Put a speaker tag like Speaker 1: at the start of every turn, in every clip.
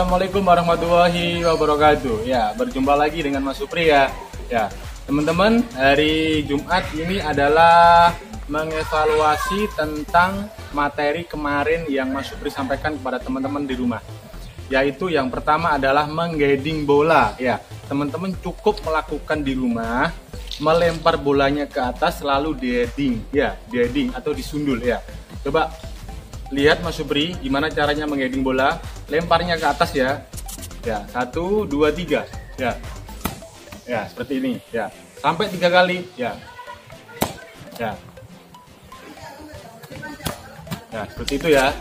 Speaker 1: Assalamualaikum warahmatullahi wabarakatuh. Ya, berjumpa lagi dengan Mas Supri ya. Ya, teman-teman, hari Jumat ini adalah mengevaluasi tentang materi kemarin yang Mas Supri sampaikan kepada teman-teman di rumah. Yaitu yang pertama adalah mengguiding bola. Ya, teman-teman cukup melakukan di rumah melempar bolanya ke atas lalu deading ya deading atau disundul ya coba lihat Mas Supri gimana caranya mengheading bola lemparnya ke atas ya. Ya satu dua tiga. Ya. Ya seperti ini. Ya. Sampai tiga kali. Ya. Ya. Ya seperti itu ya.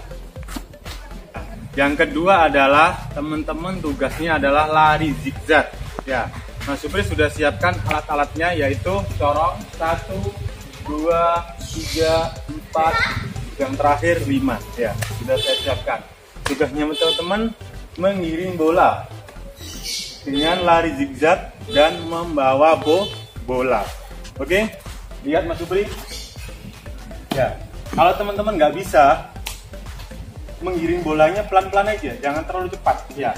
Speaker 1: Yang kedua adalah teman-teman tugasnya adalah lari zigzag. Ya. Mas Supri sudah siapkan alat-alatnya yaitu corong. Satu dua tiga empat. Yang terakhir 5 ya sudah saya siapkan tugasnya teman-teman mengiring bola dengan lari zigzag dan membawa bo bola. Oke? Lihat Mas Subri ya. Kalau teman-teman nggak bisa mengiring bolanya pelan-pelan aja. Jangan terlalu cepat. Ya.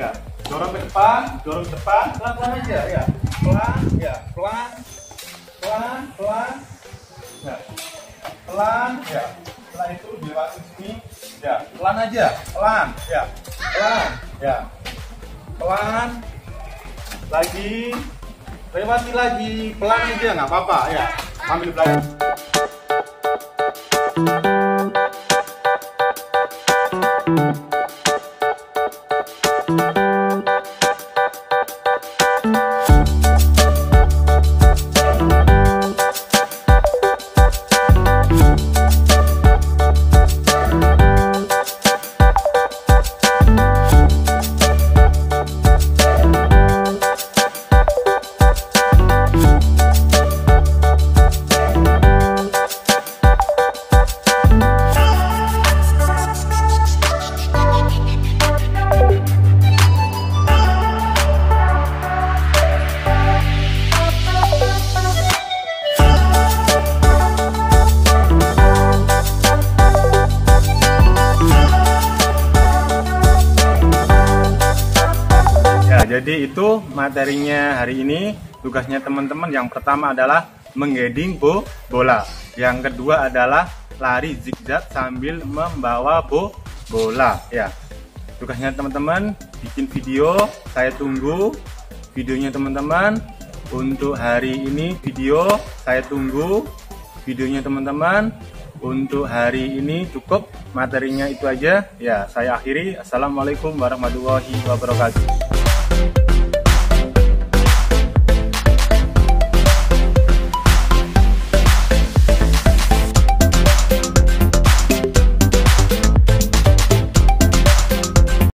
Speaker 1: Ya. Dorong ke depan dorong ke depan pelan-pelan aja. Ya. Pelan ya. Pelan pelan pelan. Ya. Pelan ya setelah itu dilewati sini. Ya pelan aja. Pelan. Ya. Pelan. Ya. Pelan. Lagi. Lewati lagi. Pelan aja. Nggak apa-apa. Ya. Ambil belajar jadi itu materinya hari ini tugasnya teman-teman. Yang pertama adalah mengheading bo bola. Yang kedua adalah lari zigzag sambil membawa bo bola. Ya tugasnya teman-teman bikin video. Saya tunggu videonya teman-teman. Untuk hari ini video saya tunggu videonya teman-teman. Untuk hari ini cukup materinya itu aja. Ya saya akhiri. Assalamualaikum warahmatullahi wabarakatuh